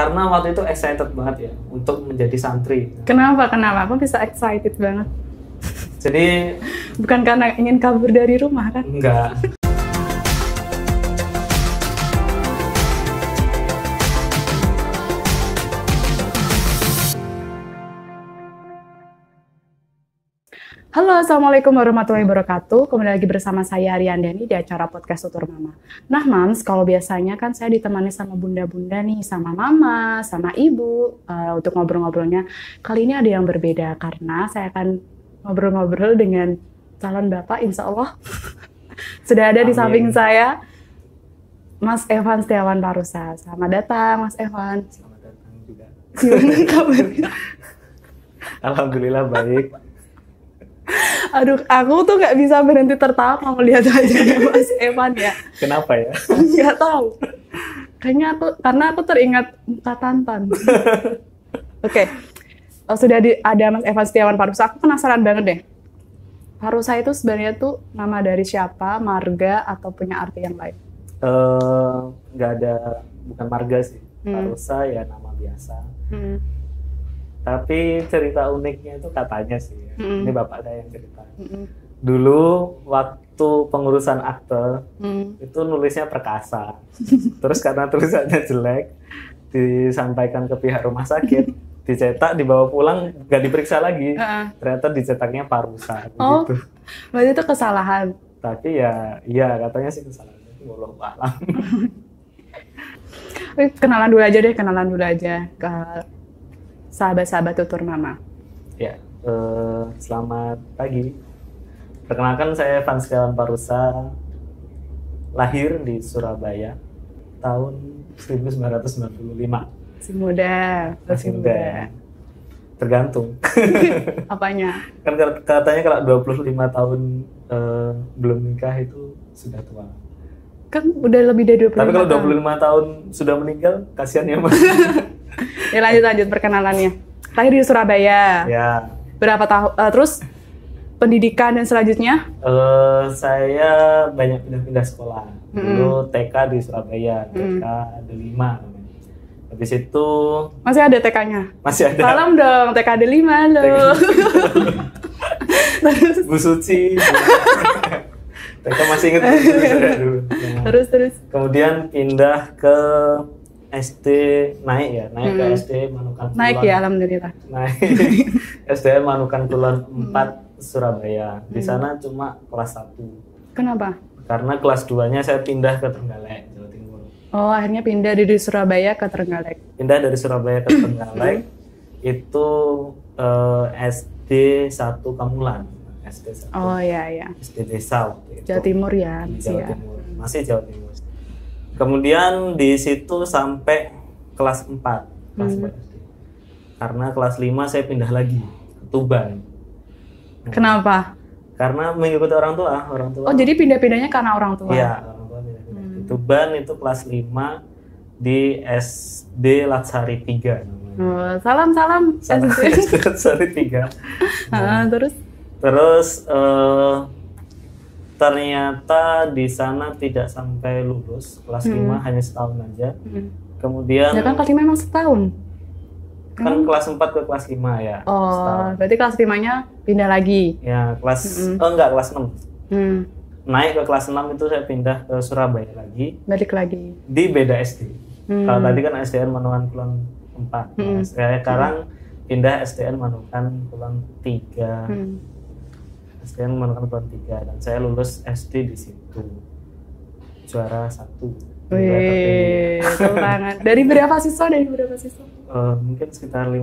karena waktu itu excited banget ya untuk menjadi santri. Kenapa? Kenapa? Aku bisa excited banget. Jadi Bukan karena ingin kabur dari rumah kan? enggak. Halo, Assalamualaikum warahmatullahi wabarakatuh. Kembali lagi bersama saya Ariandani di acara Podcast Tutur Mama. Nah, Mams, kalau biasanya kan saya ditemani sama bunda-bunda nih, sama mama, sama ibu, eh, untuk ngobrol-ngobrolnya. Kali ini ada yang berbeda, karena saya akan ngobrol-ngobrol dengan calon bapak, insya Allah. Sudah ada di Amin. samping saya, Mas Evan Setiawan Parusa. Selamat datang, Mas Evan. Selamat datang juga. Gimana kabarnya? Alhamdulillah baik. Aduh, aku tuh nggak bisa berhenti tertawa melihat wajahnya Mas Evan ya. Kenapa ya? Nggak tahu. Kayaknya aku, karena aku teringat muka Tantan. Oke, Oh, sudah di- ada Mas Evan Setiawan Parusa. Aku penasaran banget deh. Parusa itu sebenarnya tuh nama dari siapa, marga, atau punya arti yang lain? Eh, nggak ada bukan marga sih. Hmm. Parusa ya nama biasa. Hmm. Tapi cerita uniknya itu katanya sih. ya. Hmm. Ini bapak saya yang cerita. Hmm. Dulu waktu pengurusan akte Hmm. itu nulisnya perkasa. Terus karena tulisannya jelek, disampaikan ke pihak rumah sakit, dicetak, dibawa pulang, nggak diperiksa lagi. Heeh. Ternyata dicetaknya parusa. Oh. Gitu. Berarti itu kesalahan. Tapi ya, iya katanya sih kesalahan. Itu wallahu a'lam. Kenalan dulu aja deh, kenalan dulu aja ke sahabat-sahabat tutur mama. Ya, eh, selamat pagi. Perkenalkan saya Evan Setiawan Parusa, lahir di Surabaya tahun 1995. Si muda, Masih muda. Tergantung. Apanya? kan kat- katanya kalau 25 tahun eh, belum nikah itu sudah tua. Kan udah lebih dari 25 Tapi kalau tahun. 25 tahun sudah meninggal, kasihan ya mas. Ya lanjut lanjut perkenalannya. Lahir di Surabaya. ya, Berapa tahun? eh, terus pendidikan dan selanjutnya? eh, saya banyak pindah-pindah sekolah. Dulu TK di Surabaya, TK ada 5 namanya. Habis itu Masih ada TK-nya. masih ada Salam dong, TK ada 5 loh. terus Bu Suci. TK masih inget dulu. Terus terus. Kemudian pindah ke SD naik ya, naik ke SD Manukan Kulon. Hmm. Naik ya alhamdulillah. Naik SDN Manukan Kulon 4 Surabaya. Hmm. Di sana cuma kelas 1. Kenapa? Karena kelas 2-nya saya pindah ke Trenggalek, Jawa Timur. Oh, akhirnya pindah dari Surabaya ke Trenggalek. Pindah dari Surabaya ke Trenggalek itu eh, SD 1 Kamulan. SD 1. Oh iya iya. SD Desa waktu itu. Jawa Timur ya, Di Jawa ya. Timur. Masih Jawa Timur. Kemudian di situ sampai kelas 4, kelas Hmm. 4 SD. Karena kelas 5 saya pindah lagi ke Tuban. Kenapa? Karena mengikuti orang tua, orang tua. Oh, jadi pindah-pindahnya karena orang tua. Iya, orang tua pindah-pindah. Hmm. Di Tuban itu kelas 5 di SD Latsari 3 namanya. Oh, salam salam. Sana SD. Latsari 3. Ah, terus Terus eh, ternyata di sana tidak sampai lulus kelas 5 hanya setahun aja. Hmm. Kemudian ya kan kelas lima emang setahun. kan kelas 4 ke kelas 5 ya. Oh, setahun. berarti kelas limanya pindah lagi. Ya, kelas Mm-mm. oh enggak kelas 6. Hmm, Naik ke kelas 6 itu saya pindah ke Surabaya lagi balik lagi. di beda SD. Hmm. Kalau tadi kan SDN Manukan Kulon 4. Nah, saya sekarang pindah SDN Manukan Kulon 3. Hmm. SDN Manukan Kulon 3 dan saya lulus SD di situ. Juara satu. Wih, tangan. Dari berapa siswa? Dari berapa siswa? Eh, mungkin sekitar 50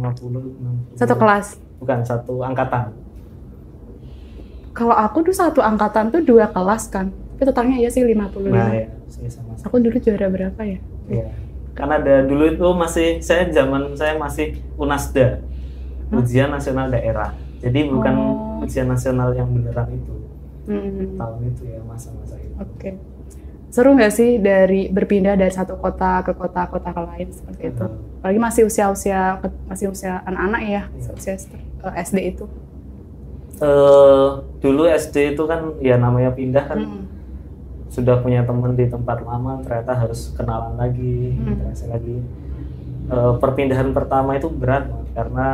60. Satu kelas. Bukan satu angkatan. Kalau aku tuh satu angkatan tuh dua kelas kan. Tapi totalnya iya sih 55. Nah, ya, saya sama Aku dulu juara berapa ya? Iya. Kan ada dulu itu masih saya zaman saya masih Unasda. Ujian nasional daerah. Jadi bukan Oh. ujian nasional yang beneran itu. Hmm, Tahun itu ya masa-masa itu. Oke. Seru nggak sih dari berpindah dari satu kota ke kota kota ke lain seperti itu? Hmm. Apalagi masih usia-usia masih usia anak-anak ya, Iya. usia eh, SD itu. Eh, dulu SD itu kan ya namanya pindah kan Hmm. sudah punya teman di tempat lama ternyata harus kenalan lagi Hmm. interaksi lagi eh, perpindahan pertama itu berat banget karena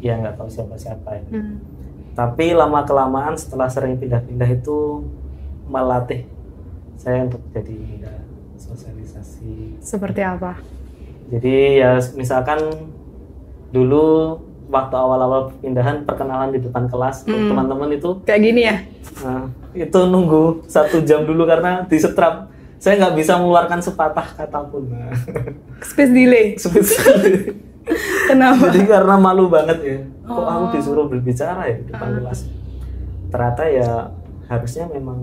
ya nggak tahu siapa-siapa ya. Hmm. Tapi lama kelamaan setelah sering pindah-pindah itu melatih saya untuk jadi ya, sosialisasi. Seperti apa? Jadi ya misalkan dulu waktu awal-awal perpindahan perkenalan di depan kelas tuh Mm. teman-teman itu Kayak gini ya? Nah, itu nunggu satu jam dulu karena di setrap saya nggak bisa mengeluarkan sepatah kata pun. Nah, Space delay. spesial. Kenapa? Jadi karena malu banget ya, kok Oh. aku disuruh berbicara ya di depan Ah. kelas. Ternyata ya harusnya memang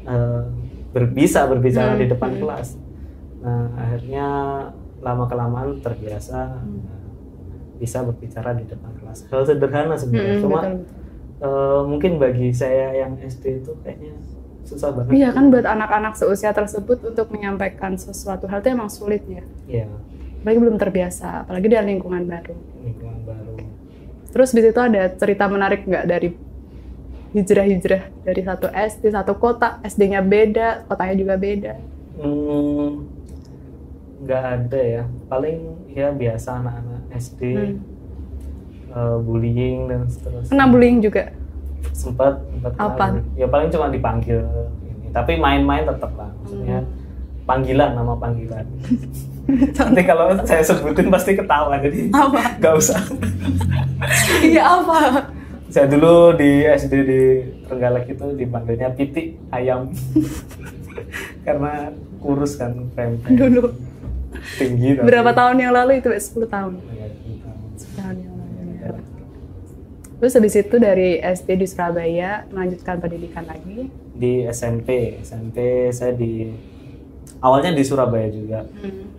eh, berbisa berbicara Hmm, di depan hmm. kelas. Nah akhirnya lama kelamaan terbiasa Hmm. bisa berbicara di depan kelas. Hal sederhana sebenarnya, Hmm, cuma betul. Eh, mungkin bagi saya yang SD itu kayaknya susah banget. Iya kan buat anak-anak seusia tersebut untuk menyampaikan sesuatu hal itu emang sulit ya. Iya, Apalagi belum terbiasa, apalagi di lingkungan baru. lingkungan baru. Terus di situ ada cerita menarik nggak dari hijrah-hijrah dari satu SD satu kota, SD-nya beda, kotanya juga beda. Hmm, nggak ada ya. Paling ya biasa anak-anak SD Hmm. eh, bullying dan seterusnya. Kena bullying juga. Sempat, sempat Apa? Ya paling cuma dipanggil ini. Tapi main-main tetap lah. Maksudnya Hmm. panggilan nama panggilan. Nanti kalau saya sebutin pasti ketawa jadi Apa? nggak usah. Iya apa? Saya dulu di SD di Trenggalek itu dipanggilnya pitik ayam karena kurus kan pempek Dulu. tinggi tapi- Berapa tahun yang lalu itu? 10 tahun. Ya, gitu. 10 tahun yang lalu. ya. Terus habis itu dari SD di Surabaya melanjutkan pendidikan lagi. di SMP SMP saya di awalnya di Surabaya juga Hmm.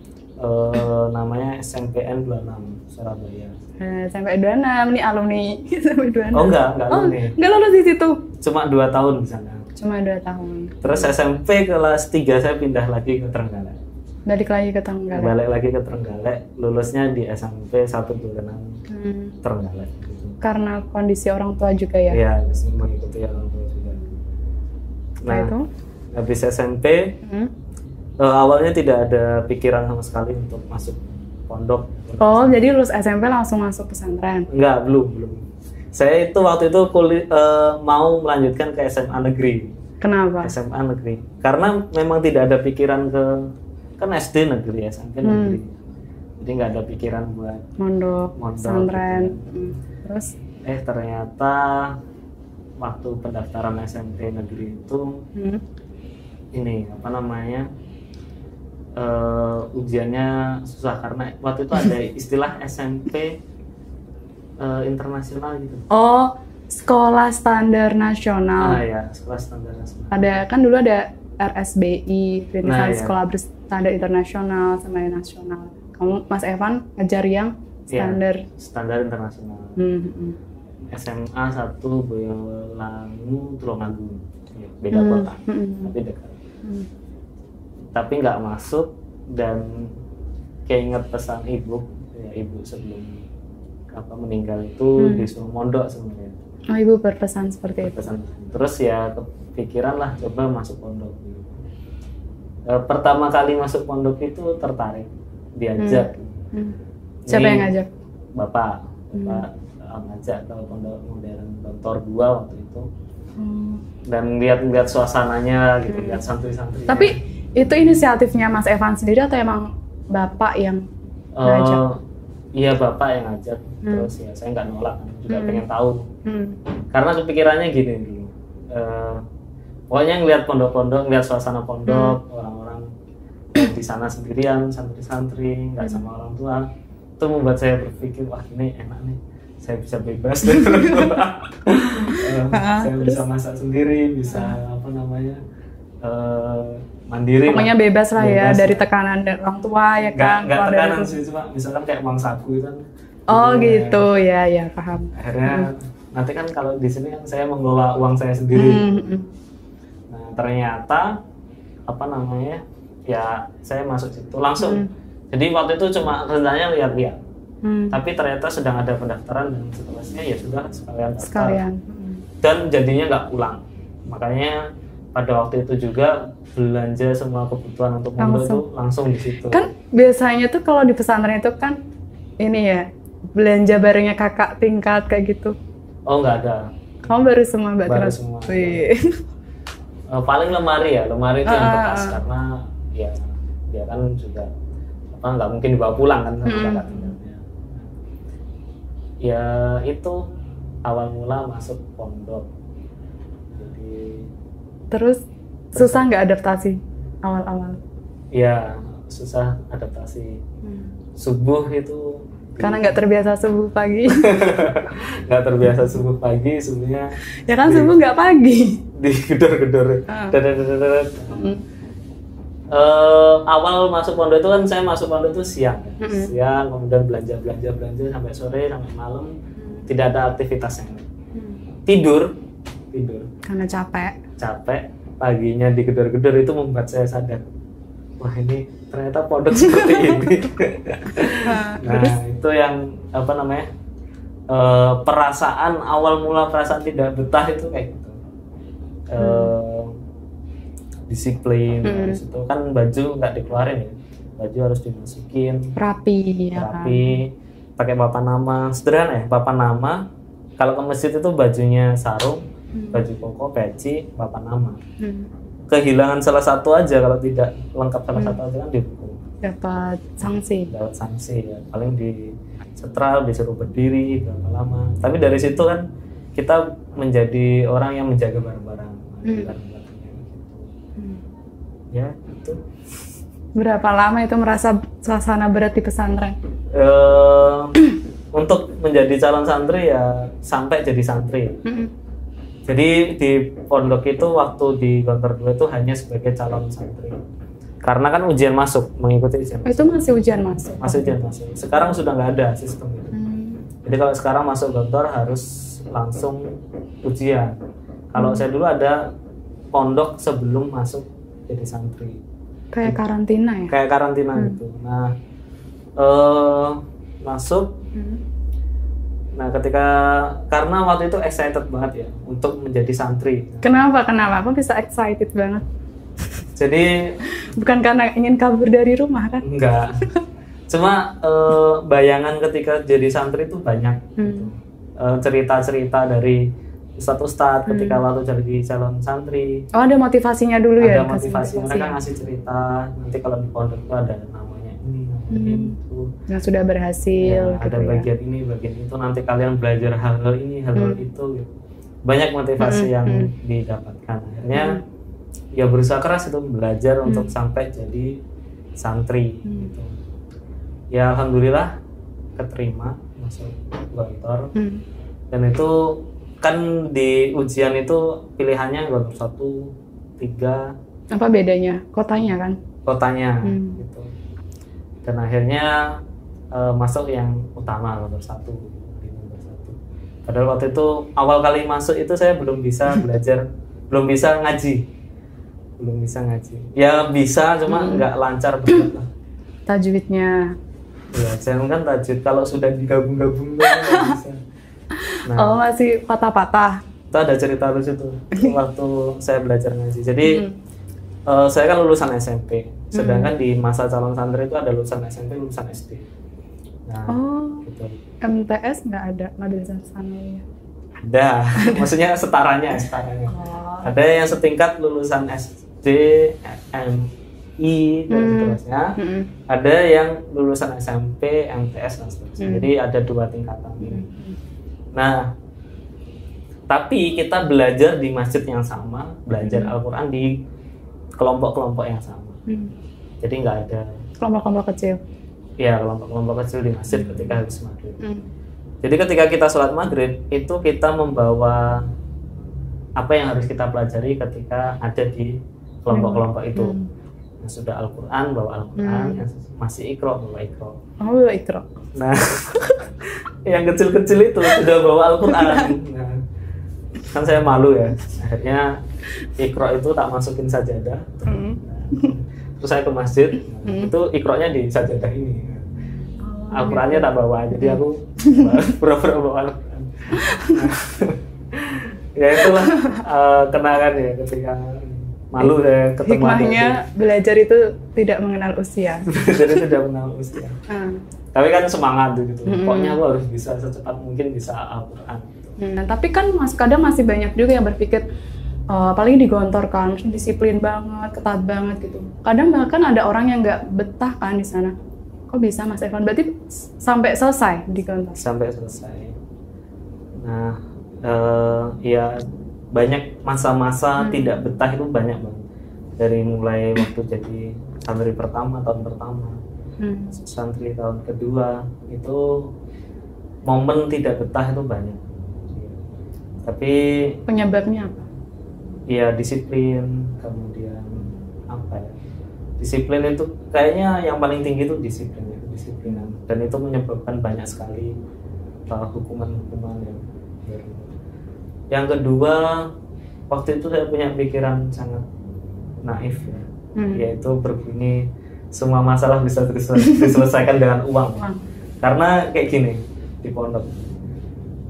Eh, namanya SMPN 26 Surabaya Eh, sampai 26 nih alumni sampai 26. oh enggak enggak Oh, alumni. nggak lulus di situ. cuma dua tahun di sana Cuma 2 tahun. terus SMP kelas 3 saya pindah lagi ke Trenggalek Balik lagi ke Tenggara. balik lagi ke Trenggalek lulusnya di SMP 126 Hmm. Trenggalek gitu. Karena kondisi orang tua juga ya. ya mengikuti orang tua juga Setelah itu. habis SMP Hmm. Eh, awalnya tidak ada pikiran sama sekali untuk masuk pondok Oh, jadi lulus SMP langsung masuk pesantren. Enggak, belum, belum. Saya itu waktu itu kuli, eh, mau melanjutkan ke SMA negeri. Kenapa? SMA negeri. Karena memang tidak ada pikiran ke kan SD negeri, SMP Hmm. negeri. Jadi nggak ada pikiran buat Mondok, Mondok, pesantren. gitu Hmm. Terus eh ternyata waktu pendaftaran SMP negeri itu hmm. ini apa namanya? Eh, ujiannya susah karena waktu itu ada istilah SMP eh, internasional gitu. Oh, sekolah standar nasional. Ah ya, sekolah standar nasional. Ada kan dulu ada RSBI, Nah, iya. Sekolah Berstandar Internasional sama yang nasional. Kamu Mas Evan ngajar yang Iya. standar. Standar internasional. Hmm, hmm. SMA 1 Boyolangu Tulungagung. Ya, beda Hmm, kota, hmm, tapi dekat. hmm. Tapi nggak masuk dan keinget pesan ibu, ya ibu sebelum apa meninggal itu Hmm. disuruh mondok sebenarnya. Oh, Ibu berpesan seperti itu. Pesan. Terus ya kepikiran lah coba masuk pondok. Eh, pertama kali masuk pondok itu tertarik, diajak. Hmm. Siapa Ini yang ngajak? Bapak, Hmm. bapak eh, ngajak ke pondok modern Dokter 2 waktu itu Oh. dan lihat-lihat suasananya gitu, Hmm. lihat santri-santri. Tapi itu inisiatifnya Mas Evan sendiri atau emang Bapak yang ngajak? Eh, iya bapak yang ngajak, Hmm. terus ya saya nggak nolak, juga Hmm. pengen tahu. Hmm. Karena kepikirannya gini dulu, eh, pokoknya ngeliat pondok-pondok, ngeliat suasana pondok, Hmm. orang-orang di sana sendirian, santri-santri, nggak Hmm. sama orang tua, itu membuat saya berpikir wah ini enak nih, saya bisa bebas dari tua. Eh, saya bisa masak sendiri, bisa apa namanya eh, mandiri. Pokoknya bebas lah ya Bebas dari lah. tekanan dari orang tua ya nggak kan. nggak dari tekanan itu- sih cuma misalkan kayak uang saku itu kan Oh Jadi, gitu ya ya paham. akhirnya nanti kan kalau di sini kan saya mengelola uang saya sendiri Hmm, hmm. nah ternyata apa namanya ya saya masuk situ langsung Hmm. jadi waktu itu cuma rencananya lihat-lihat Hmm. tapi ternyata sedang ada pendaftaran dan seterusnya ya sudah sekalian daftar. Sekalian. Hmm. dan jadinya nggak pulang makanya pada waktu itu juga belanja semua kebutuhan untuk Langsung. itu langsung di situ. Kan biasanya tuh kalau di pesantren itu kan ini ya belanja barengnya kakak tingkat kayak gitu. Oh nggak ada. Kamu baru semua Mbak Baru semua. Wih. Eh, paling lemari ya, lemari itu yang Ah. bekas karena ya dia kan juga apa nggak mungkin dibawa pulang kan sama Hmm. kakak tinggalnya. Ya itu awal mula masuk pondok. Terus susah nggak adaptasi awal-awal? ya susah adaptasi. Subuh itu Karena nggak terbiasa subuh pagi. nggak terbiasa subuh pagi, subuhnya ya kan subuh nggak pagi. digedor-gedor. Ah. Dadadadadad. Mm. Eh, awal masuk pondok itu kan saya masuk pondok itu siang, ya. Mm-mm. siang kemudian belanja belanja belanja sampai sore sampai malam tidak ada aktivitas yang lain. tidur tidur Karena capek. capek. Paginya digedor-gedor itu membuat saya sadar wah ini ternyata pondok seperti ini. Nah itu yang apa namanya eh, perasaan awal mula perasaan tidak betah itu kayak gitu. Eh, disiplin Hmm. habis itu kan baju nggak dikeluarin ya. Baju harus dimasukin. Rapi ya kan. rapi pakai papan nama. Sederhana ya papan nama. Kalau ke masjid itu bajunya sarung baju koko peci papan nama Hmm. kehilangan salah satu aja kalau tidak lengkap salah satu aja kan dihukum Dapat sanksi. dapat sanksi ya paling di setral disuruh berdiri berapa lama tapi dari situ kan kita menjadi orang yang menjaga barang-barang Hmm. gitu. Hmm. ya itu Berapa lama itu merasa suasana berat di pesantren? Eh, untuk menjadi calon santri ya sampai jadi santri Mm-mm. Jadi di pondok itu waktu di Gontor 2 itu hanya sebagai calon santri. Karena kan ujian masuk, mengikuti ujian Oh, masuk. itu masih ujian masuk. Masih ujian masuk. Sekarang sudah nggak ada sistem itu. Hmm. Jadi kalau sekarang masuk Gontor harus langsung ujian. Kalau saya dulu ada pondok sebelum masuk jadi santri. Kayak karantina ya? Kayak karantina gitu. Nah, eh masuk Hmm. Nah, ketika karena waktu itu excited banget ya untuk menjadi santri. Kenapa? Kenapa? Aku bisa excited banget. Jadi Bukan karena ingin kabur dari rumah kan? enggak. Cuma eh, bayangan ketika jadi santri itu banyak. gitu. Eh, cerita-cerita dari ustadz-ustadz ketika waktu jadi calon santri. Oh ada motivasinya dulu ya? ada motivasi mereka ngasih cerita. Nanti kalau di pondok itu ada namanya ini, Hmm. itu. Yang sudah berhasil Ya, gitu ada ya? bagian ini, bagian itu. Nanti kalian belajar hal-hal ini, hal-hal Hmm. itu. Gitu. Banyak motivasi Hmm, yang hmm. didapatkan. Akhirnya ya berusaha keras itu belajar untuk Hmm. sampai jadi santri. Hmm. Gitu. Ya alhamdulillah keterima masuk gontor Hmm. dan itu kan di ujian itu pilihannya gontor satu, tiga, Apa bedanya? Kotanya kan? kotanya Hmm. gitu dan akhirnya eh, masuk yang utama nomor satu nomor satu padahal waktu itu awal kali masuk itu saya belum bisa belajar belum bisa ngaji belum bisa ngaji ya bisa cuma Hmm. nggak lancar banget lah Tajwidnya. ya jangan kan tajwid kalau sudah digabung-gabung nggak bisa nah Oh masih patah-patah. itu ada cerita lucu tuh waktu saya belajar ngaji jadi Hmm. Eh, saya kan lulusan SMP, sedangkan di masa calon santri itu ada lulusan SMP, lulusan SD. Nah, Oh gitu. MTS nggak ada nggak ada di sana ya? Ada, maksudnya setaranya, setaranya. Oh. Ada yang setingkat lulusan SD, MI dan Hmm. seterusnya. Mm-mm. Ada yang lulusan SMP, MTS dan seterusnya. Hmm. Jadi ada dua tingkatan. Nah, tapi kita belajar di masjid yang sama, belajar Al-Quran di kelompok-kelompok yang sama. Hmm. Jadi nggak ada Kelompok-kelompok kecil. Ya kelompok-kelompok kecil di masjid ketika habis maghrib. Hmm. Jadi ketika kita sholat maghrib itu kita membawa apa yang harus kita pelajari ketika ada di kelompok-kelompok itu. Hmm. Yang sudah Al-Quran bawa Al-Quran, Hmm. yang masih ikro bawa ikro. Oh bawa ikro. Nah, yang kecil-kecil itu sudah bawa Al-Quran. Nah, kan saya malu ya. Akhirnya ikro itu tak masukin sajadah. Hmm. Terus saya ke masjid, nah, Hmm. itu ikronya di sajadah ini. Oh, Al-Qurannya tak bawa, jadi aku pura-pura bawa Al-Quran. Nah, ya itulah eh, kenangan ya ketika malu saya ketemu Hikmahnya belajar itu tidak mengenal usia. jadi tidak mengenal usia Hmm. tapi kan semangat gitu Mm-mm. pokoknya aku harus bisa secepat mungkin bisa Al-Quran gitu. Hmm, tapi kan mas kadang masih banyak juga yang berpikir eh, apalagi di Gontor kan, mesti disiplin banget, ketat banget gitu. Kadang bahkan ada orang yang nggak betah kan di sana. Kok bisa Mas Evan? Berarti sampai selesai di Gontor. sampai selesai nah eh, ya banyak masa-masa Hmm. tidak betah itu banyak banget dari mulai waktu jadi santri pertama tahun pertama Hmm. santri tahun kedua itu momen tidak betah itu banyak tapi Penyebabnya apa? Ya disiplin kemudian apa ya? Disiplin itu kayaknya yang paling tinggi itu disiplin itu disiplinan dan itu menyebabkan banyak sekali uh, hukuman-hukuman yang baru. yang kedua waktu itu saya punya pikiran sangat naif ya. Hmm. yaitu berbunyi semua masalah bisa disel- diselesaikan dengan uang. Karena kayak gini di pondok.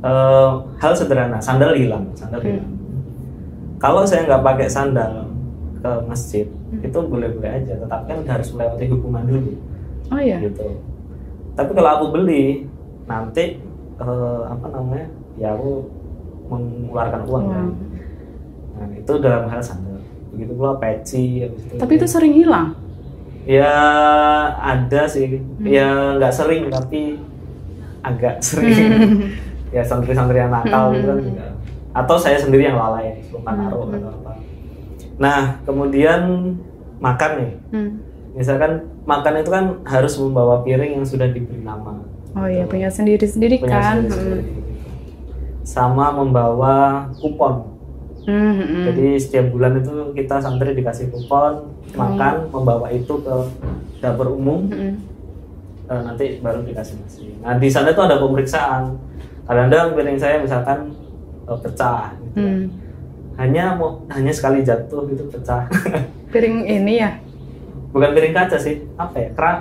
Eh, hal sederhana sandal hilang sandal Hmm. hilang kalau saya nggak pakai sandal ke masjid Hmm. itu boleh-boleh aja tetapi kan harus melewati hukuman dulu Oh iya. gitu tapi kalau aku beli nanti eh, apa namanya ya aku mengeluarkan uang kan Uang. nah itu dalam hal sandal begitu pula peci itu Tapi itu sering hilang. ya ada sih Hmm. ya nggak sering tapi agak sering ya santri-santri yang nakal Hmm. gitu kan juga. Atau saya sendiri yang lalai lupa Hmm. naruh atau apa nah kemudian makan nih Hmm. misalkan makan itu kan harus membawa piring yang sudah diberi nama Oh iya, Gitu. punya sendiri-sendiri Punya kan. sendiri-sendiri gitu. sama membawa kupon Hmm, hmm, hmm. Jadi setiap bulan itu kita santri dikasih kupon makan membawa itu ke dapur umum Hmm, hmm. eh, nanti baru dikasih nasi. Nah di sana itu ada pemeriksaan. Kadang-kadang piring saya misalkan pecah, gitu. Hmm. hanya mau hanya sekali jatuh itu pecah. Piring ini ya, Bukan piring kaca sih, apa ya? Kerak,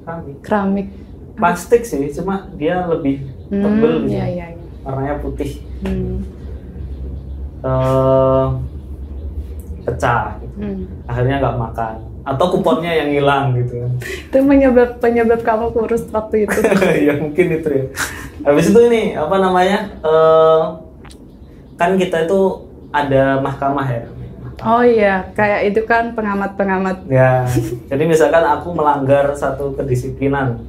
keramik, keramik. plastik sih, cuma dia lebih Hmm, tebel gitu, iya, iya, iya. warnanya putih, Hmm. eh, pecah. Gitu. Hmm. Akhirnya nggak makan. Atau kuponnya yang hilang gitu kan. Itu penyebab penyebab kamu kurus waktu itu. ya mungkin itu ya. Habis itu ini apa namanya? eh, kan kita itu ada mahkamah ya. Oh iya, kayak itu kan pengamat-pengamat. Ya, jadi misalkan aku melanggar satu kedisiplinan,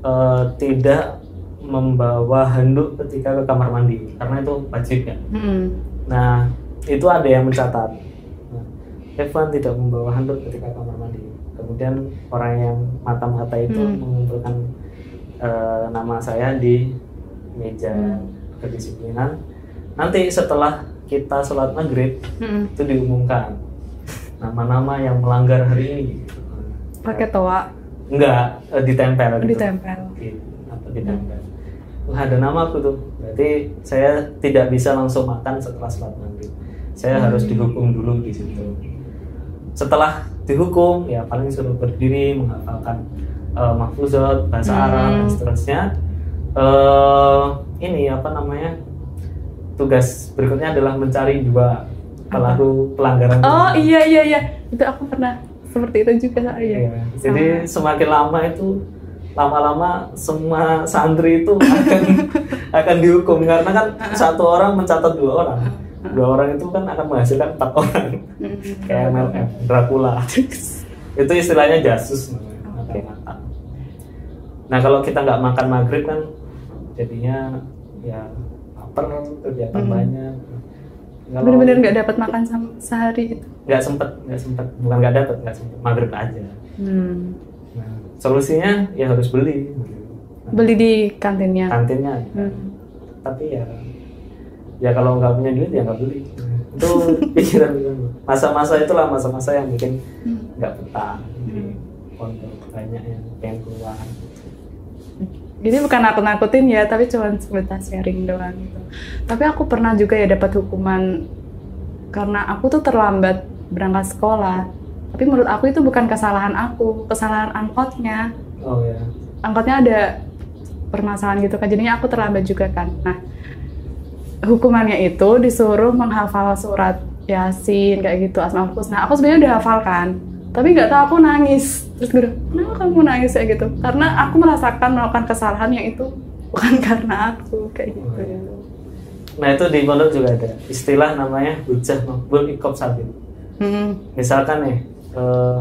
eh, tidak membawa handuk ketika ke kamar mandi, karena itu wajib ya. Hmm. Nah, itu ada yang mencatat. Nah, Evan tidak membawa handuk ketika kamar mandi. Kemudian orang yang mata-mata itu Hmm. mengumpulkan eh, nama saya di meja Hmm. kedisiplinan. Nanti setelah kita sholat maghrib Hmm. itu diumumkan nama-nama yang melanggar hari ini. Pakai toa, Enggak, eh, ditempel. gitu. ditempel. Di, apa ditempel. Wah ada nama aku tuh. Berarti saya tidak bisa langsung makan setelah sholat maghrib. Saya harus dihukum dulu di situ. Setelah dihukum, ya paling suruh berdiri menghafalkan eh, mahfuzat, bahasa Hmm. Arab dan seterusnya. Eh, ini apa namanya? Tugas berikutnya adalah mencari dua pelaku pelanggaran. Oh tersebut. iya iya iya, itu aku pernah seperti itu juga. Iya. Iya. Jadi semakin lama itu lama-lama semua santri itu akan akan dihukum karena kan satu orang mencatat dua orang. Dua orang itu kan akan menghasilkan empat orang. Kayak MLM, Dracula. itu istilahnya jasus. Nah kalau kita nggak makan maghrib kan jadinya ya lapar kegiatan Hmm. banyak. Bener-bener nggak dapat makan sehari itu. nggak sempet nggak sempet bukan nggak dapet nggak sempet maghrib aja. Hmm. Nah, solusinya ya harus beli. Nah, Beli di kantinnya. kantinnya. Hmm. Tapi ya ya kalau nggak punya duit ya nggak beli. Itu pikiran masa-masa itulah masa-masa yang bikin Hmm. nggak betah di pondok banyak yang pengen keluar. Ini bukan nakut-nakutin ya, tapi cuma sebentar sharing doang gitu. Tapi aku pernah juga ya dapat hukuman karena aku tuh terlambat berangkat sekolah. Tapi menurut aku itu bukan kesalahan aku, kesalahan angkotnya. Oh ya. Angkotnya ada permasalahan gitu kan, jadinya aku terlambat juga kan. Nah, hukumannya itu disuruh menghafal surat Yasin kayak gitu Asmaul Husna aku sebenarnya udah hafal kan tapi nggak tahu aku nangis terus gue kenapa kamu nangis kayak gitu karena aku merasakan melakukan kesalahan yang itu bukan karena aku kayak gitu Nah itu di pondok juga ada istilah namanya hujah makbul ikop sabit. hmm. Misalkan nih, eh,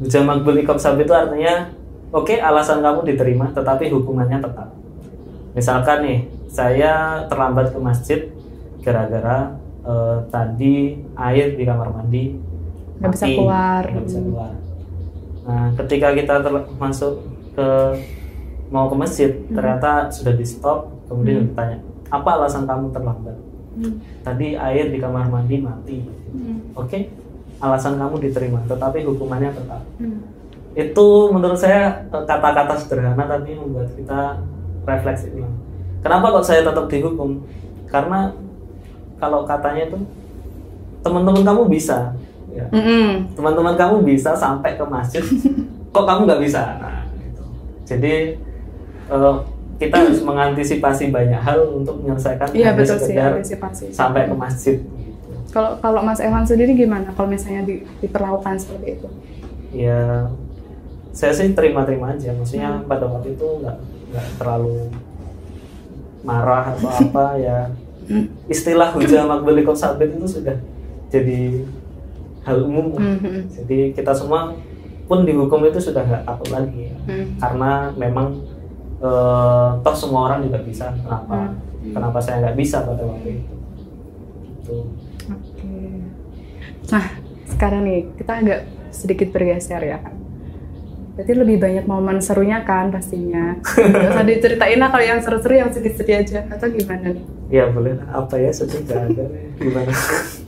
hujah makbul ikop sabit itu artinya, oke alasan kamu diterima, tetapi hukumannya tetap. Misalkan nih, saya terlambat ke masjid gara-gara eh, tadi air di kamar mandi Nggak bisa keluar. nggak bisa keluar. Nah, ketika kita masuk ke mau ke masjid, Hmm. ternyata sudah di stop, kemudian ditanya, apa alasan kamu terlambat? Hmm. Tadi air di kamar mandi mati. Hmm. Oke, alasan kamu diterima, tetapi hukumannya tetap. Hmm. Itu menurut saya eh, kata-kata sederhana tapi membuat kita refleksi ulang. Kenapa kok saya tetap dihukum? Karena kalau katanya itu teman-teman kamu bisa, ya. Mm-mm. teman-teman kamu bisa sampai ke masjid, kok kamu nggak bisa? Nah, gitu. Jadi eh, kita harus mengantisipasi banyak hal untuk menyelesaikan Iya hanya betul sih antisipasi. sampai ke masjid. Gitu. Kalau kalau Mas Evan sendiri gimana? Kalau misalnya di, diperlakukan seperti itu? Ya, saya sih terima-terima aja. Maksudnya Hmm. pada waktu itu nggak nggak terlalu marah atau apa ya. Hmm. Istilah hujah makbul ikut sabit itu sudah jadi hal umum. Mhm. Jadi kita semua pun dihukum itu sudah nggak takut lagi. Hmm. Karena memang eh, toh semua orang juga bisa. Kenapa? Hmm. Kenapa saya nggak bisa pada waktu itu? Gitu. Oke. Nah, sekarang nih kita agak sedikit bergeser ya kan. Berarti lebih banyak momen serunya kan pastinya. Gak usah diceritain lah kalau yang seru-seru yang sedih-sedih aja atau gimana nih? Ya boleh. Apa ya sedih nggak ada. Gimana?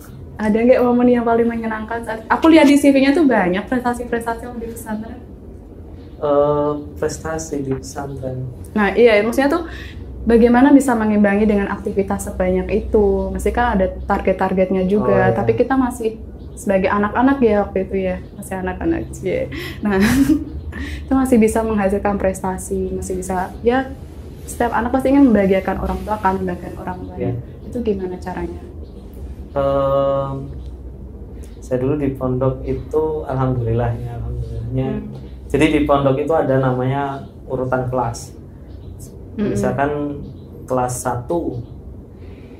Ada nggak momen yang paling menyenangkan saat aku lihat di CV-nya tuh banyak prestasi-prestasi yang di pesantren. Eh, prestasi di pesantren. Nah iya, maksudnya tuh bagaimana bisa mengimbangi dengan aktivitas sebanyak itu? Mesti kan ada target-targetnya juga, Oh, iya. tapi kita masih sebagai anak-anak ya waktu itu ya, masih anak-anak cie. Nah, itu masih bisa menghasilkan prestasi, masih bisa ya setiap anak pasti ingin membahagiakan orang tua kan, membahagiakan orang lain. Iya. Itu gimana caranya? Em, saya dulu di pondok itu alhamdulillah ya alhamdulillahnya. Hmm. jadi di pondok itu ada namanya urutan kelas. Mm-mm. misalkan kelas 1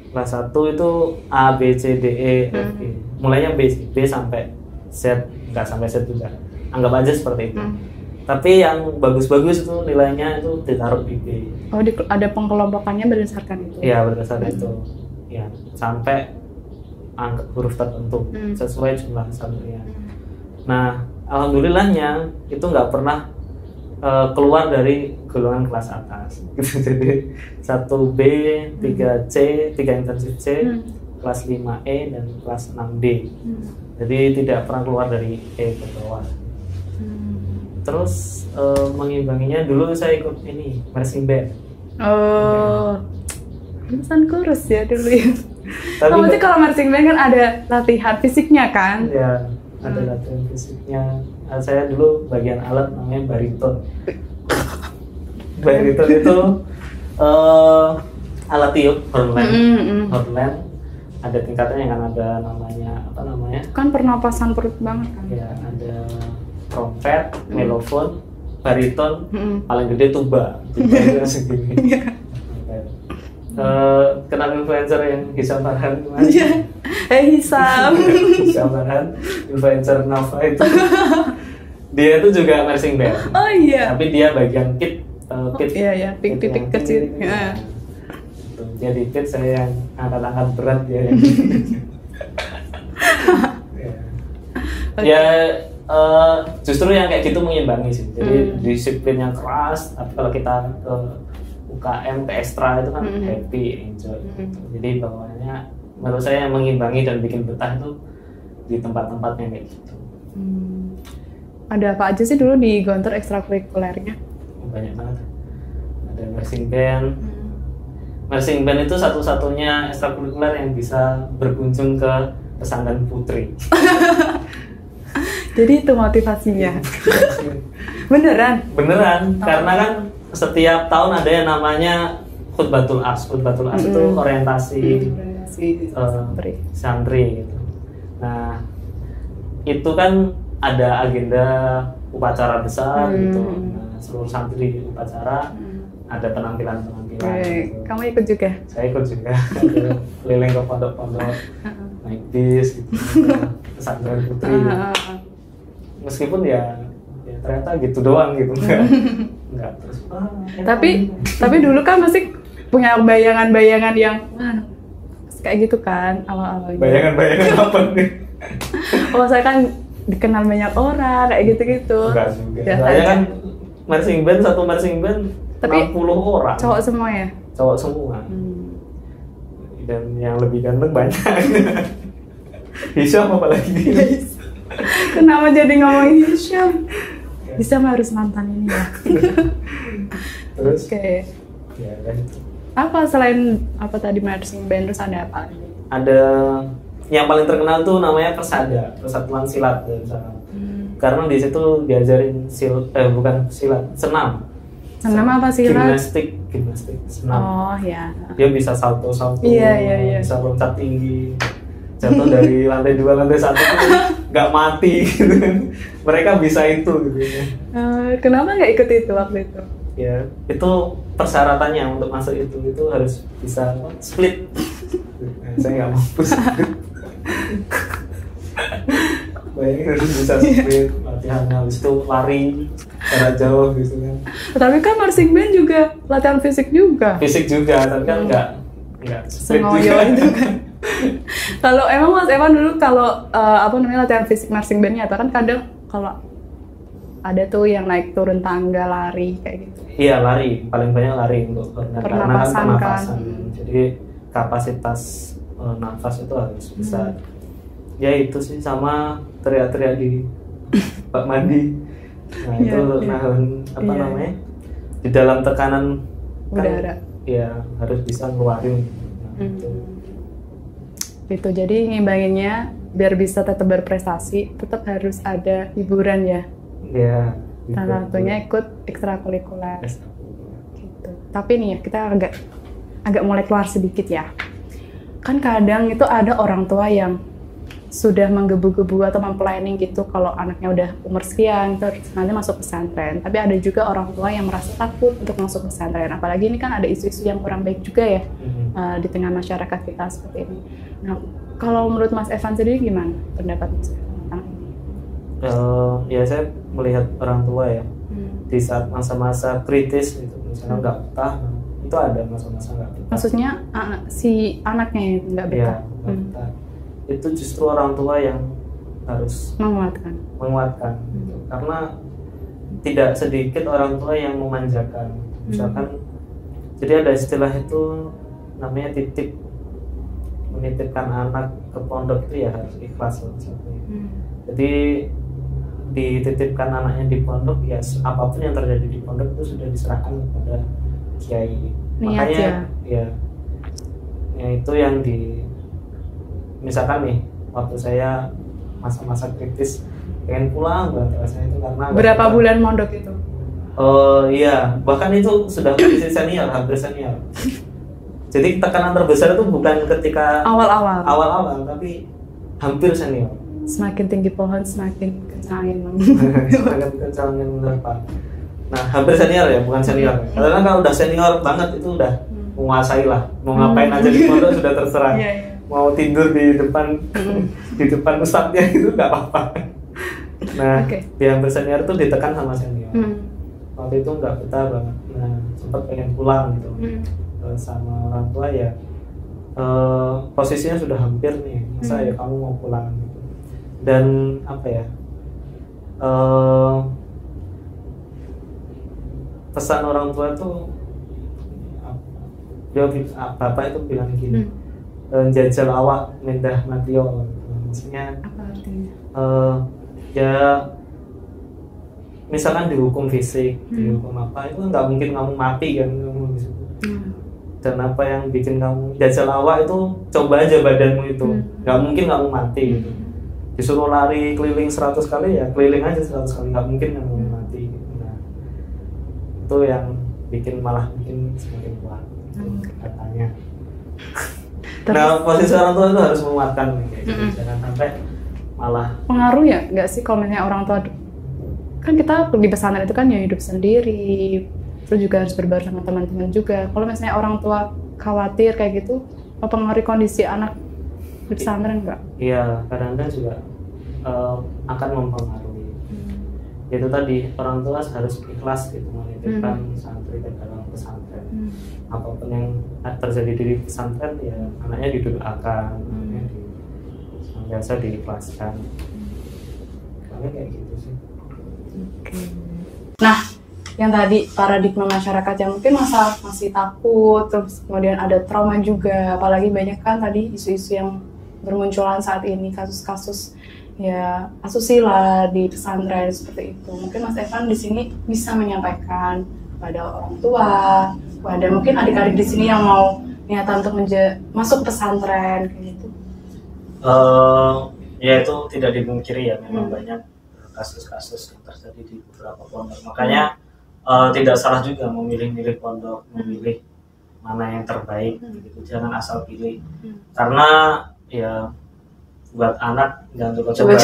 kelas 1 itu A B C D E F G. Mulainya B B sampai Z nggak sampai Z juga. Anggap aja seperti itu. Hmm. tapi yang bagus-bagus itu nilainya itu ditaruh di B. Oh, di- ada pengkelompokannya berdasarkan itu. ya berdasarkan itu. Ya sampai angka huruf tertentu Hmm. sesuai jumlah satunya Hmm. Nah, alhamdulillahnya itu nggak pernah eh, keluar dari golongan kelas atas. Gitu. Jadi 1B, 3C, 3 intensif C, Hmm. kelas 5E dan kelas 6D. Hmm. Jadi tidak pernah keluar dari E ke bawah. Hmm. Terus eh, mengimbanginya dulu saya ikut ini marching band. Oh, lulusan kurus ya dulu ya. Tapi oh, kalau marching band kan ada latihan fisiknya kan? ya ada Hmm. latihan fisiknya. Nah, saya dulu bagian alat namanya bariton. bariton itu eh, alat tiup hornland. Mm, mm. Hornland ada tingkatannya kan ada namanya apa namanya? Kan pernapasan perut banget kan? Ya ada trompet, melofon, bariton, Mm. paling gede tuba. Tuba itu segini. Eh, kenal influencer yang Hisam Farhan kemarin? Iya. Eh Hisam. Hisam Farhan, influencer Nova itu. Dia itu juga marching band. Oh iya. Tapi dia bagian kit, eh, Oh, kit iya ya, pik yang kecil. Ya. Gitu. Dia di kit, saya yang angkat-angkat berat dia. yang- Ya. ya eh, justru yang kayak gitu mengimbangi sih. Jadi Hmm. disiplinnya keras, tapi kalau kita ke UKM ke ekstra itu kan Hmm. happy, enjoy. Hmm. Jadi bawahnya menurut saya yang mengimbangi dan bikin betah itu di tempat-tempat yang kayak gitu. Hmm. Ada apa aja sih dulu di Gontor ekstrakurikulernya? Banyak banget. Ada marching band, Marching band itu satu-satunya ekstrakurikuler yang bisa berkunjung ke pesantren putri. Jadi itu motivasinya. Beneran? Beneran, Oh. karena kan setiap tahun ada yang namanya khutbatul ars. Khutbatul ars itu Mm-mm. orientasi Hmm. si eh, santri. santri gitu. Nah itu kan ada agenda upacara besar Hmm. gitu. Nah, seluruh santri upacara Hmm. ada penampilan-penampilan. Oke, gitu. kamu ikut juga? Saya ikut juga keliling ke pondok-pondok naik bis gitu. pesantren putri. Ah. Meskipun ya, ya ternyata gitu doang gitu terus. enak. tapi tapi dulu kan masih punya bayangan-bayangan yang wah kayak gitu kan awal-awalnya. bayangan-bayangan apa nih? Oh saya kan dikenal banyak orang kayak gitu-gitu. Enggak juga. Biasa Saya kan marching band satu marching band Tapi 60 orang. Cowok semua ya. Cowok semua. Hmm. Dan yang lebih ganteng banyak. Hisham apalagi. Kenapa jadi ngomongin Hisham? Hisham harus mantan ini ya. Terus Oke. ya kan Apa selain apa tadi marching band terus ada apa lagi? ada yang paling terkenal tuh namanya Persada, Persatuan Silat ya. Hmm. Karena di situ diajarin sil eh bukan silat, senam. Senam apa silat? Gimnastik, gimnastik, senam. Oh ya. Dia bisa salto-salto, Iya, iya, iya. bisa loncat tinggi. Jatuh dari lantai dua lantai satu nggak mati gitu. Mereka bisa itu gitu ya. Eh, kenapa nggak ikut itu waktu itu? ya itu persyaratannya untuk masuk itu itu harus bisa split Nah, saya nggak mampu bayangin harus bisa split latihan habis itu lari jarak jauh gitu kan Tapi kan marching band juga latihan fisik juga. fisik juga tapi kan nggak nggak split Sengoyo juga itu kan. Kalau emang Mas Evan dulu kalau eh, apa namanya latihan fisik marching bandnya apa kan kadang kalau ada tuh yang naik turun tangga lari kayak gitu. iya lari paling banyak lari untuk karena kan Pernapasan kan. pernapasan Hmm. jadi kapasitas eh, nafas itu harus bisa Hmm. ya itu sih sama teriak-teriak di bak mandi nah Iya, itu iya. nahan apa Iya. namanya di dalam tekanan kan, Udara. ya harus bisa ngeluarin nah, Hmm. itu Gitu. Jadi ngimbanginnya biar bisa tetap berprestasi, tetap harus ada hiburan ya. ya gitu. Salah satunya ikut ekstrakurikuler. gitu. Tapi nih ya kita agak agak mulai keluar sedikit ya. Kan kadang itu ada orang tua yang sudah menggebu-gebu atau memplanning gitu kalau anaknya udah umur sekian terus nanti masuk pesantren. Tapi ada juga orang tua yang merasa takut untuk masuk pesantren. Apalagi ini kan ada isu-isu yang kurang baik juga ya Mhm. uh, di tengah masyarakat kita seperti ini. Nah, kalau menurut Mas Evan sendiri gimana pendapat Mas Evan tentang ini? Eh, ya saya melihat orang tua ya Hmm. di saat masa-masa kritis gitu misalnya nggak betah nah, itu ada masa-masa nggak betah Maksudnya uh, si anaknya nggak ya betah Hmm. Itu justru orang tua yang harus menguatkan. menguatkan gitu. karena tidak sedikit orang tua yang memanjakan misalkan jadi ada istilah itu namanya titip menitipkan anak ke pondok itu ya harus ikhlas Hmm. jadi dititipkan anaknya di pondok ya apa pun yang terjadi di pondok itu sudah diserahkan kepada kiai Niat makanya ya ya itu yang di misalkan nih waktu saya masa-masa kritis pengen pulang banget rasanya itu karena Berapa bulan mondok itu? Oh iya, bahkan itu sudah kondisi senior, hampir senior. Jadi tekanan terbesar itu bukan ketika Awal-awal. awal-awal, tapi hampir senior. Semakin tinggi pohon, semakin kencang angin. Semakin kencang menerpa. Nah, hampir senior ya, bukan senior. Karena kalau udah senior banget itu udah menguasai lah. Mau ngapain aja di pondok sudah terserah. Iya, iya. Mau tidur di depan di depan ustadznya itu nggak apa-apa. Nah, Oke. di hampir senior itu ditekan sama senior. Hmm. waktu itu nggak betah banget nah sempat pengen pulang gitu Hmm. Sama orang tua ya eh, posisinya sudah hampir nih masa Hmm. ya kamu mau pulang gitu dan apa ya eh, pesan orang tua apa, dia bapak itu bilang gini Hmm. Eh, jajal awak mendah matio maksudnya Apa artinya? eh, ya misalkan dihukum fisik, Hmm. dihukum apa itu nggak mungkin kamu mati kan. Hmm. Dan apa yang bikin kamu jajal awak itu coba aja badanmu itu, Hmm. nggak mungkin kamu mati gitu. Disuruh lari keliling 100 kali ya keliling aja 100 kali nggak mungkin kamu Hmm. mati. Gitu. Nah, itu yang bikin malah bikin semakin kuat Hmm. katanya. Nah posisi orang tua itu harus menguatkan kayak gitu jangan sampai malah pengaruh ya nggak sih kalau misalnya orang tua kan kita di pesantren itu kan ya hidup sendiri terus juga harus berbaur sama teman-teman juga kalau misalnya orang tua khawatir kayak gitu mempengaruhi kondisi anak di pesantren nggak? Iya kadang-kadang juga uh, akan mempengaruhi hmm. itu tadi orang tua harus ikhlas gitu menitipkan hmm. santri ke dalam hmm. Apa pun yang terjadi di pesantren ya anaknya didoakan anaknya di, biasa diikhlaskan hmm. kayak gitu sih. Nah, yang tadi paradigma masyarakat yang mungkin masa masih takut, terus kemudian ada trauma juga, apalagi banyak kan tadi isu-isu yang bermunculan saat ini kasus-kasus ya asusila di pesantren seperti itu. Mungkin Mas Evan di sini bisa menyampaikan kepada orang tua, kepada mungkin adik-adik di sini yang mau niatan untuk masuk pesantren kayak gitu. Uh, ya itu tidak dipungkiri ya, memang hmm. banyak kasus-kasus yang terjadi di beberapa pondok. Makanya uh, tidak salah juga memilih-milih pondok, memilih mana yang terbaik, hmm. gitu. Jangan asal pilih, hmm. karena ya buat anak jangan coba-coba.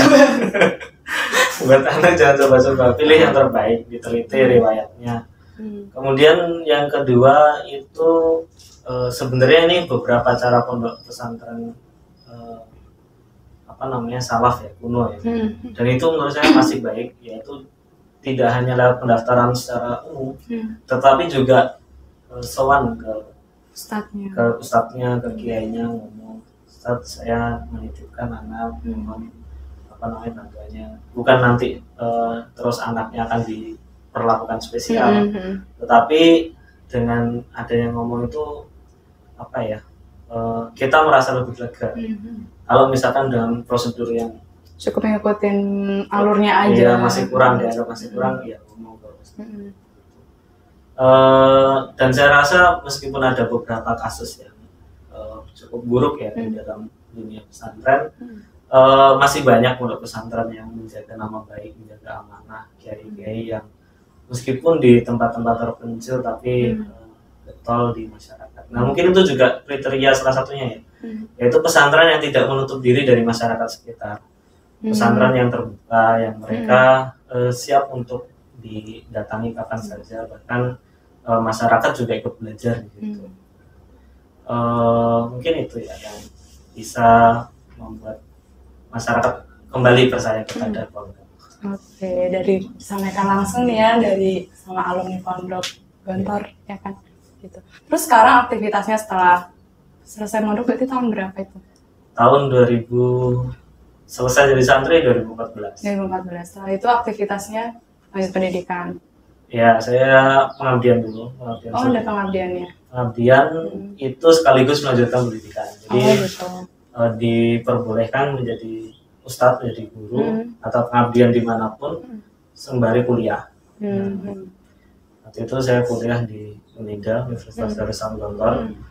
buat anak jangan coba-coba, pilih yang terbaik, diteliti hmm. riwayatnya. Hmm. Kemudian yang kedua itu uh, sebenarnya ini beberapa cara pondok pesantren apa namanya salaf ya kuno ya hmm. dan itu menurut saya masih baik yaitu tidak hanya lewat pendaftaran secara umum hmm. tetapi juga uh, sowan ke ustadznya ke ustadznya ke kiainya ngomong ustadz saya menitipkan anak hmm. apa namanya tangganya bukan nanti uh, terus anaknya akan diperlakukan spesial hmm. hmm, hmm. tetapi dengan adanya ngomong itu apa ya uh, kita merasa lebih lega hmm. hmm kalau misalkan dengan prosedur yang cukup ngikutin alurnya aja ya, masih kurang ya masih kurang ya ngomong terus hmm. uh, dan saya rasa meskipun ada beberapa kasus yang uh, cukup buruk ya hmm. di dalam dunia pesantren hmm. uh, masih banyak pondok pesantren yang menjaga nama baik menjaga amanah kiai-kiai yang meskipun di tempat-tempat terpencil tapi hmm. uh, getol di masyarakat nah mungkin itu juga kriteria salah satunya ya hmm. yaitu pesantren yang tidak menutup diri dari masyarakat sekitar hmm. pesantren yang terbuka yang mereka hmm. uh, siap untuk didatangi kapan hmm. saja bahkan uh, masyarakat juga ikut belajar gitu hmm. uh, mungkin itu ya yang bisa membuat masyarakat kembali percaya kepada hmm. Oke, dari sampaikan langsung nih ya dari sama alumni pondok Gontor ya kan gitu. Terus sekarang aktivitasnya setelah selesai mondok berarti tahun berapa itu? Tahun 2000 selesai jadi santri 2014. 2014. Setelah itu aktivitasnya lanjut pendidikan. Ya, saya pengabdian dulu. Pengabdian oh, ada pengabdiannya. Pengabdian hmm. itu sekaligus melanjutkan pendidikan. Jadi oh, gitu. uh, diperbolehkan menjadi ustadz, menjadi guru hmm. atau pengabdian di mana pun hmm. sembari kuliah. Hmm. Nah, waktu itu saya kuliah di Unida, Universitas hmm. Darussalam Gontor. Hmm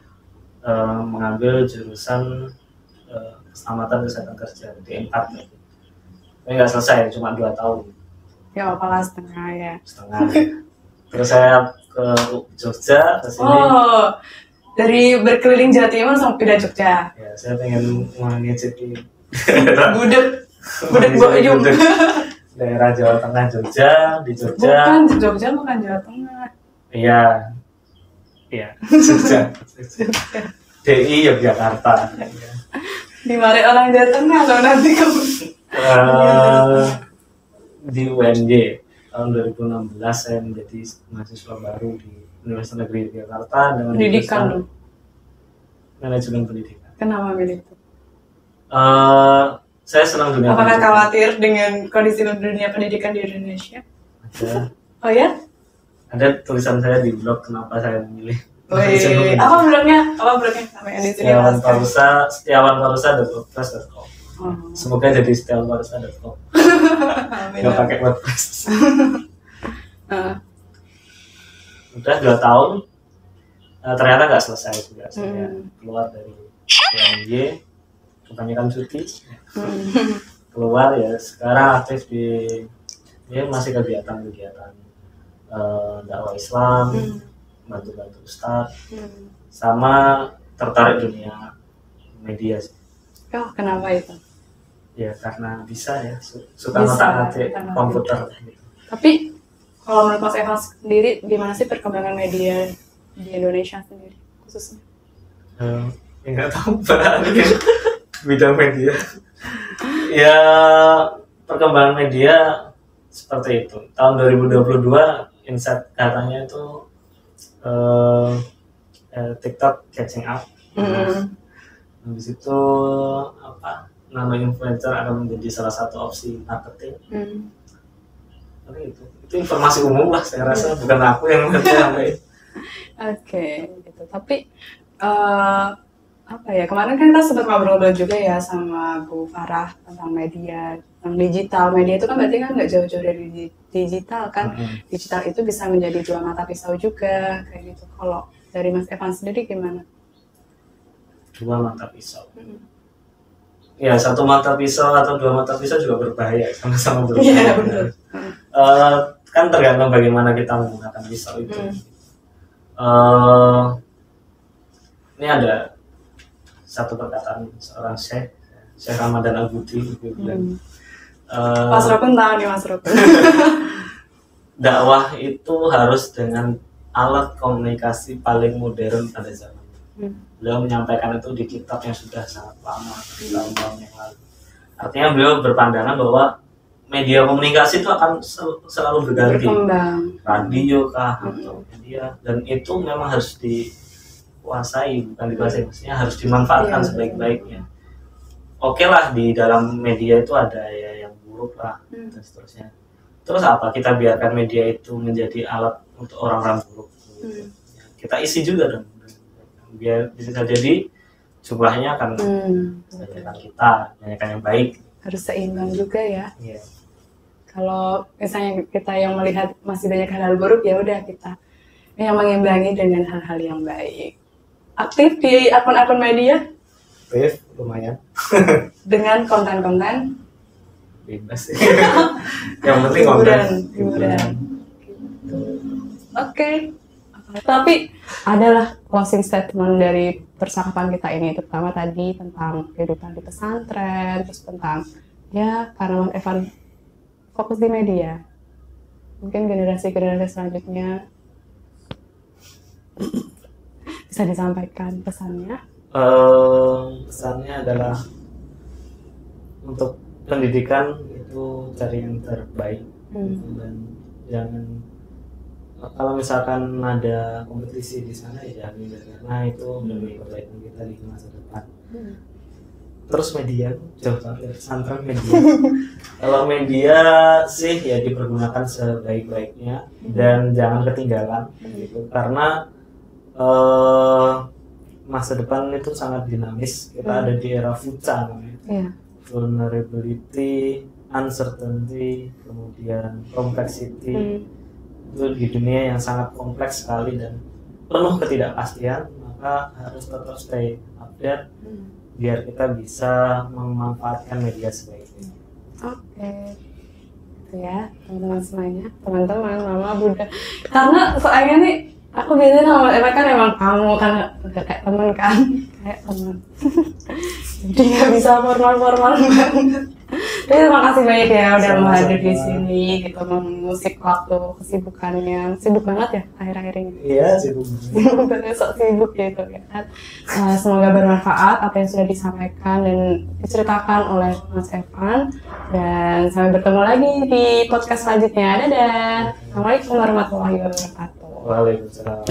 uh, mengambil jurusan uh, keselamatan kesehatan kerja di empat ya. Tapi nggak selesai, cuma dua tahun. Ya, apalah setengah ya. Setengah. Terus saya ke Jogja ke sini. Oh, dari berkeliling Jawa Timur sampai pindah Jogja. Ya, saya pengen mengikuti gudeg, gudeg Boyum. Daerah Jawa Tengah Jogja, di Jogja. Bukan di Jogja, bukan Jawa Tengah. Iya, Iya, Jogja. DI Yogyakarta. Di mana orang Jawa Tengah kalau nanti kamu? Uh, di UNJ tahun 2016 saya menjadi mahasiswa baru di Universitas Negeri Yogyakarta dengan pendidikan. Manajemen pendidikan. Kenapa milih itu? Uh, saya senang dunia. Apakah pendidikan. khawatir dengan kondisi dunia pendidikan di Indonesia? Ada. Oh ya? ada tulisan saya di blog kenapa saya memilih Wih, apa blognya? Apa blognya? Apa yang? Setiawan Parusa, Setiawan Parusa WordPress.com. Oh. Semoga jadi Setiawan Parusa.com. Gak pakai WordPress. uh. Udah dua tahun, uh, ternyata nggak selesai juga. Saya hmm. keluar dari PNJ, kebanyakan cuti. Hmm. keluar ya, sekarang aktif di ya masih kegiatan-kegiatan uh, dakwah Islam, hmm. bantu-bantu ustaz, hmm. sama tertarik dunia media sih. Oh, kenapa itu? Ya karena bisa ya su- suka Bisa, ngotak-ngatik komputer. gitu. Tapi kalau menurut Mas Evan sendiri, gimana sih perkembangan media di Indonesia sendiri khususnya? Eh, ya nggak tahu ini bidang media. ya perkembangan media seperti itu. Tahun 2022 insight katanya itu eh, eh, TikTok catching up. Mm-mm. Habis itu apa? Nama influencer akan menjadi salah satu opsi marketing. Hmm. Tapi itu, itu informasi umum lah saya rasa bukan aku yang sampai Oke, gitu. Tapi eh, apa ya? Kemarin kan kita sempat ngobrol-ngobrol juga ya sama Bu Farah tentang media, tentang digital. Media itu kan berarti kan nggak jauh-jauh dari di- digital kan? Digital itu bisa menjadi dua mata pisau juga kayak gitu. Kalau dari Mas Evan sendiri gimana? dua mata pisau. Ya satu mata pisau atau dua mata pisau juga berbahaya sama-sama berbahaya. Iya, betul. Eh, kan tergantung bagaimana kita menggunakan pisau itu. Hmm. Eh, ini ada satu perkataan seorang syekh, Syekh Ramadan Al dia bilang, Hmm. eh, Mas Rukun tahu nih Mas Rukun. dakwah itu harus dengan alat komunikasi paling modern pada zaman Hmm. beliau menyampaikan itu di kitab yang sudah sangat lama tahun-tahun yang lalu artinya beliau berpandangan bahwa media komunikasi itu akan sel- selalu berganti Berkembang. radio kah atau media dan itu memang harus dikuasai bukan dikuasai maksudnya harus dimanfaatkan Iya. sebaik-baiknya oke lah di dalam media itu ada ya yang buruk lah Hmm. dan seterusnya terus apa kita biarkan media itu menjadi alat untuk orang-orang buruk Hmm. kita isi juga dong biar bisa jadi jumlahnya akan Hmm. banyakkan kita banyakkan yang baik Harus seimbang juga ya. Iya. kalau misalnya kita yang melihat masih banyak hal-hal buruk ya udah kita yang mengimbangi dengan hal-hal yang baik aktif di akun-akun media? Aktif, lumayan. Dengan konten-konten? Bebas. Yang penting konten. hiburan. Oke. Tapi adalah closing statement dari percakapan kita ini terutama tadi tentang kehidupan di pesantren terus tentang ya karena Evan fokus di media. Mungkin generasi-generasi selanjutnya bisa disampaikan pesannya? Eh, pesannya adalah untuk pendidikan itu cari yang terbaik. Hmm. dan jangan kalau misalkan ada kompetisi di sana ya jangan minder karena itu demi kebaikan kita di masa depan. Terus media jauh banget pesantren media. Kalau media sih ya dipergunakan sebaik-baiknya. Dan jangan ketinggalan. Gitu karena eh, masa depan itu sangat dinamis kita ada di era futsal namanya Iya. vulnerability uncertainty kemudian complexity Hmm. itu di dunia yang sangat kompleks sekali dan penuh ketidakpastian maka harus tetap stay update Hmm. biar kita bisa memanfaatkan media sebaiknya. Oke. Itu ya, teman-teman semuanya. Teman-teman, Mama, Bunda. Karena soalnya nih, aku biasanya sama Eva kan emang kamu kan kayak teman kan. Kayak teman. Jadi nggak bisa formal-formal banget. Tapi terima kasih banyak ya udah mau hadir di sini gitu mengusik waktu kesibukannya. Sibuk banget ya akhir-akhir ini. Iya Bu. bukannya sok sibuk gitu kan. Uh, semoga bermanfaat apa yang sudah disampaikan dan diceritakan oleh Mas Evan dan sampai bertemu lagi di podcast selanjutnya. Dadah. Assalamualaikum warahmatullahi wabarakatuh. violated uh,